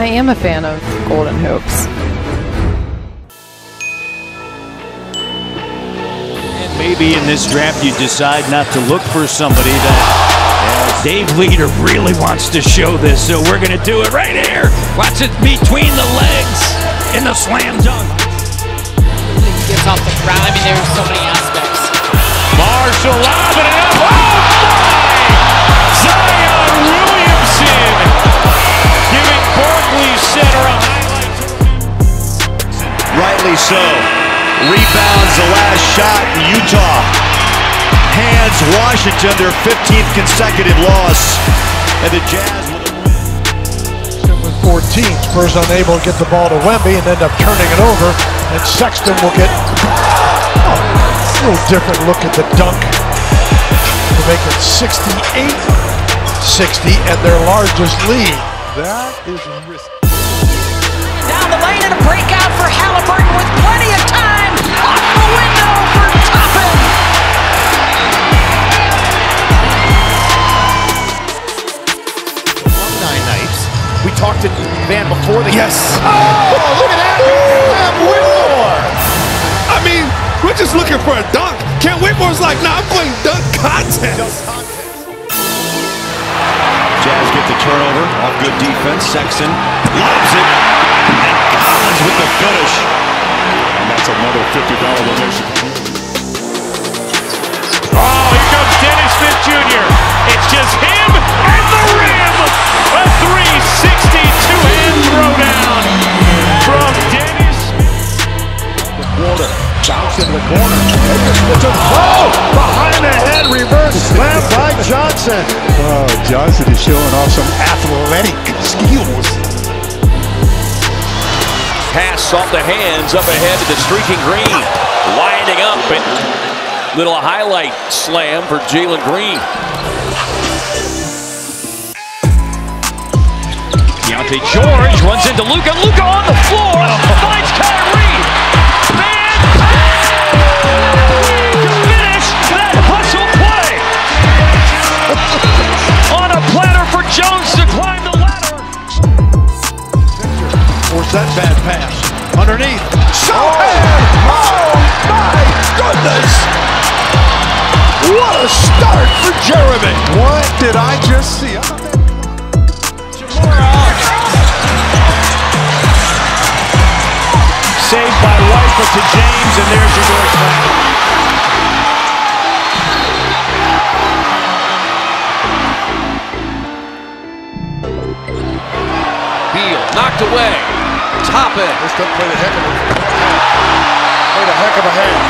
I am a fan of Golden Hoops. And maybe in this draft you decide not to look for somebody that uh, Dave Leader really wants to show this, so we're going to do it right here. Watch it between the legs in the slam dunk. He gets off the ground. I mean, there's so many aspects. Marshall lobbing So. Rebounds the last shot in Utah. Hands Washington their 15th consecutive loss. And the Jazz with 14. Spurs unable to get the ball to Wemby and end up turning it over. And Sexton will get oh, a little different look at the dunk to make it 68 60 and their largest lead. That is risky. Down the lane and a breakout for Halliburton with plenty of time. Off the window for Toppin. Nine nights. We talked to Van before the Yes. Oh, look at that! Cam Whitmore. I mean, we're just looking for a dunk. Cam Whitmore's like, nah, I'm playing dunk contest. Jazz get the turnover off good defense. Sexton lobs it. And Collins with the finish. And that's another $50 donation. Oh, here comes Dennis Smith Jr. It's just him and the rim. A 360 two-hand throwdown from Dennis. The quarter. Bounce into the corner. Oh! Behind the head reverse slam by Johnson. Oh, Johnson is showing off some athletic skills. Pass off the hands up ahead to the streaking Green. Winding up and little highlight slam for Jalen Green. Keyonte George runs into Luka. Luka on the floor. Finds Kyrie. Force that bad pass. Underneath. Sochan! Oh, my goodness! What a start for Jeremy! What did I just see? Saved by White, but to James, and there's your door slam. Knocked away. Toppin. This done played a heck of a played a heck of a half.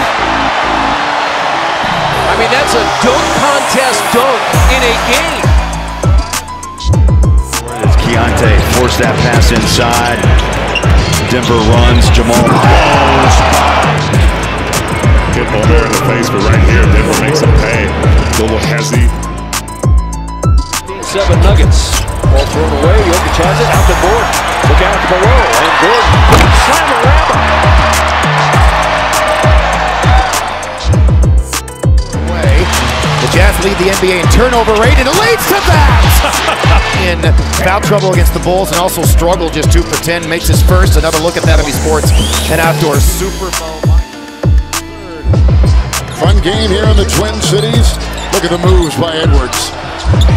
I mean, that's a dunk contest dunk in a game. As Keyonte forced that pass inside. Denver runs. Jamal blows. Get Omer in the face, but right here, Denver makes him pay. A little hezzy. Seven Nuggets. Ball thrown away. Jokic has it. Out the board. Look out below. And Gordon. Slam Way. The Jazz lead the NBA in turnover rate, and it leads to that! in foul trouble against the Bulls, and also struggled just 2 for 10. Makes his first. Another look at that of Sports and outdoor Super Bowl. Fun game here in the Twin Cities. Look at the moves by Edwards.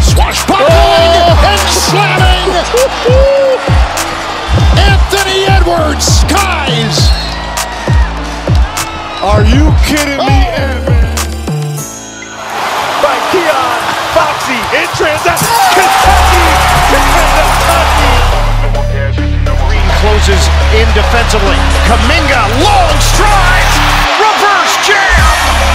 Swashbuckling oh! and slamming. Anthony Edwards skies. Are you kidding me, oh! Edmund? By Keon Foxy in transition. Kentucky to Kentucky. Green closes in defensively. Kuminga, long strides. Reverse jam.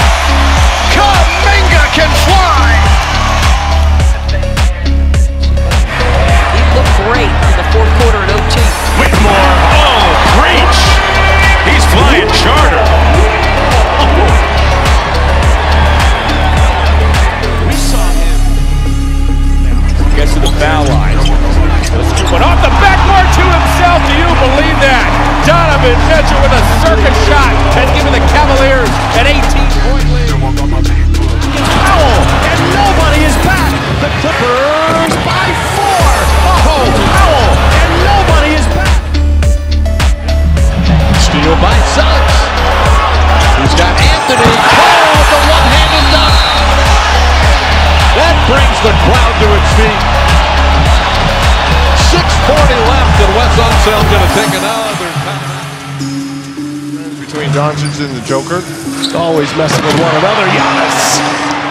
Fletcher with a circus shot has given the Cavaliers an 18-point lead. Powell, and nobody is back. The Clippers by four. Oh, Powell, and nobody is back. Steal by Suggs. He's got Anthony. Oh, the one-handed dunk. That brings the crowd to its feet. 6.40 left, and Wes Unseld going to take it out. Doncic and the Joker. Always messing with one another. Giannis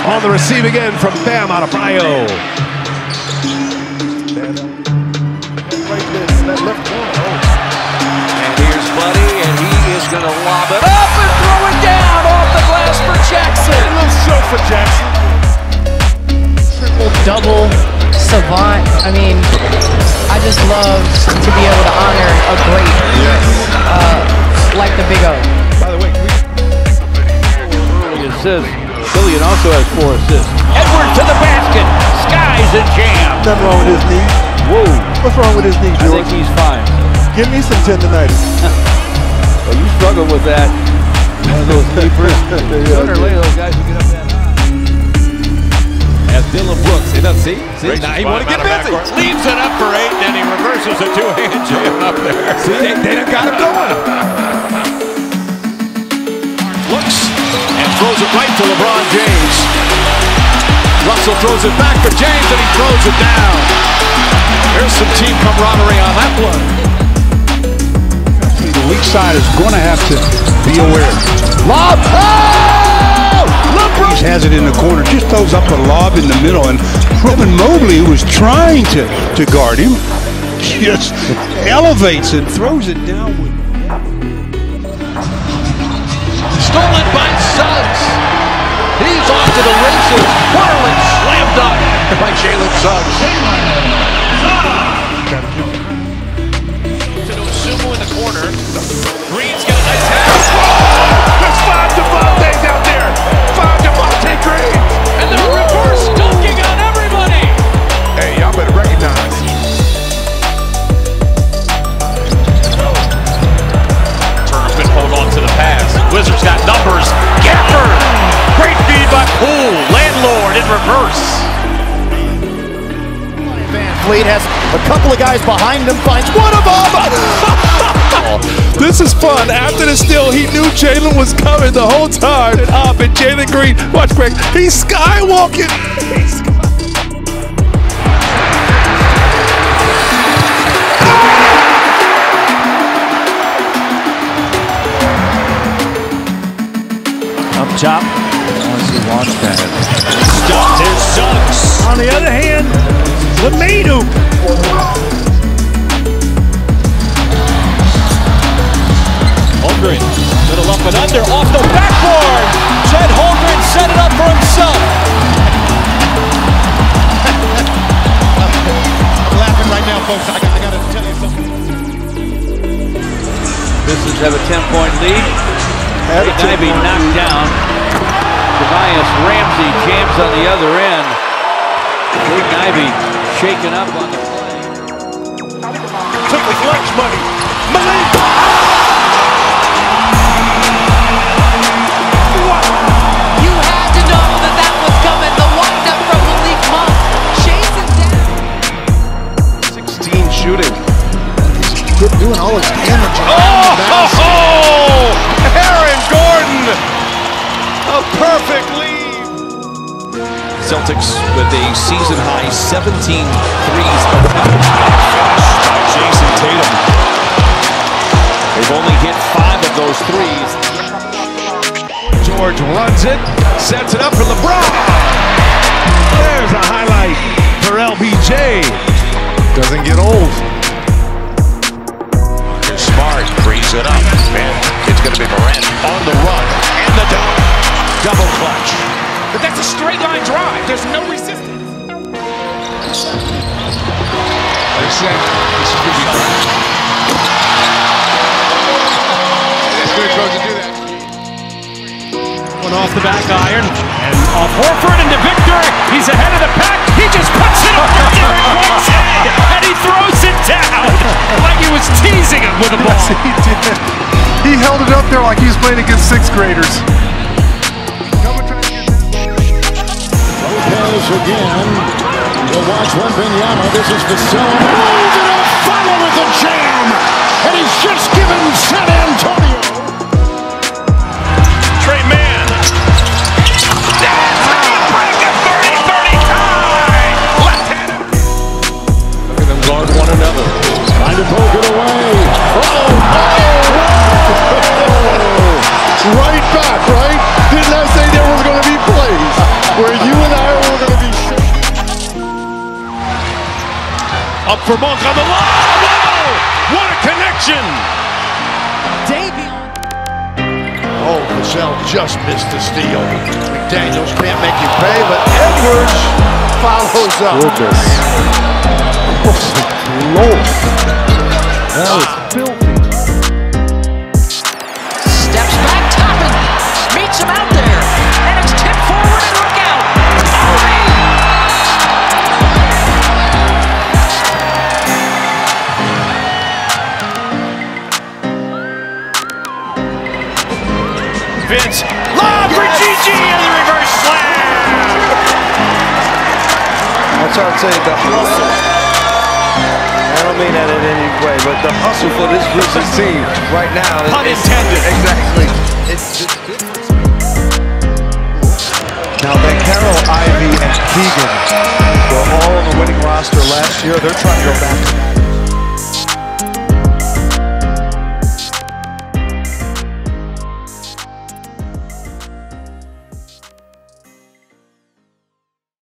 on the receive again from Bam Adebayo. And here's Buddy, and he is going to lob it up. Up and throw it down off the glass for Jackson. Little show for Jackson. Triple double savant. I mean, I just love to be able to honor a great uh, like the Big O. By the way, can we assists. Killian also has four assists. Edward to the basket. Skies a jam. Nothing wrong with his knee. Whoa. What's wrong with his knee, George? I think he's fine. Give me some tendonitis. Well, you struggle with that. One of those knee first. Sooner or later, those guys will get up that high. As Dillon Brooks, he doesn't see. See, Great now he spot want to get busy. backcourt. Leaves it up for eight, and he reverses a two-hand jam up there. See, they, they done got him going. Looks and throws it right to LeBron James. Russell throws it back for James, and he throws it down. There's some team camaraderie on that one. The weak side is going to have to be aware. Lob. Oh! LeBron. Has it in the corner, just throws up a lob in the middle, and Evan Mobley, who was trying to, to guard him, just elevates and throws it down Stolen by Suggs. He's off to the races. Whirling slam dunk by Jalen Suggs. A couple of guys behind him, finds one of them. This is fun. After the steal, he knew Jalen was coming the whole time. And up and Jalen Green, watch Greg, he's skywalking. He's Up top. Honestly, launch pad. Stubbs. Here's Suggs. On the other hand, Lamadu. Holmgren. Little up and under. Off the backboard. Chet Holmgren set it up for himself. I'm laughing right now, folks. I got, I got to tell you something. Pistons have a 10-point lead. Great Ivey knocked down. Tobias Ramsey jams on the other end. Great Ivey shaken up on the play. Took his lunch money. Malik. Ah! You had to know that that was coming. The wind up from Malik Monk. Chasing down. 16 shooting. Quit doing all his damage. Oh, Aaron Gordon. A perfect lead. Celtics with a season high 17 threes by Jayson Tatum. They've only hit five of those threes. George runs it, sets it up for LeBron. There's a highlight for LBJ. Doesn't get old. Smart frees it up. Man, it's going to be Morant on the run and the dunk. Double clutch. But that's a straight line drive. There's no resistance. They said this is going to be fun. That's good coach to do that. One off the back iron. And off Horford into Victor. He's ahead of the pack. He just puts it over Derrick White's head. And he throws it down. Like he was teasing him with a ball. he did. He held it up there like he was playing against sixth graders. Lopez again. We'll watch Wembanyama. This is Vassell. Move and a follow with the jam. And he's just given San Antonio. Tre Mann. Look at them guard one another. Trying to poke it away. Oh, right back, right? Didn't I say there was going to be plays where you Up for Monk on the line. Wow! What a connection! Oh, Vassell just missed the steal. McDaniels can't make you pay, but Edwards follows up. Goodness. Oh, Lord. That was filthy. GG and the reverse slam. That's what I'd say, the hustle. I don't mean that in any way, but the hustle for this Grizzlies team right now. is- Pun is- intended. Exactly. It's just Now, Carroll, Ivy, and Keegan were all on the winning roster last year. They're trying to go back.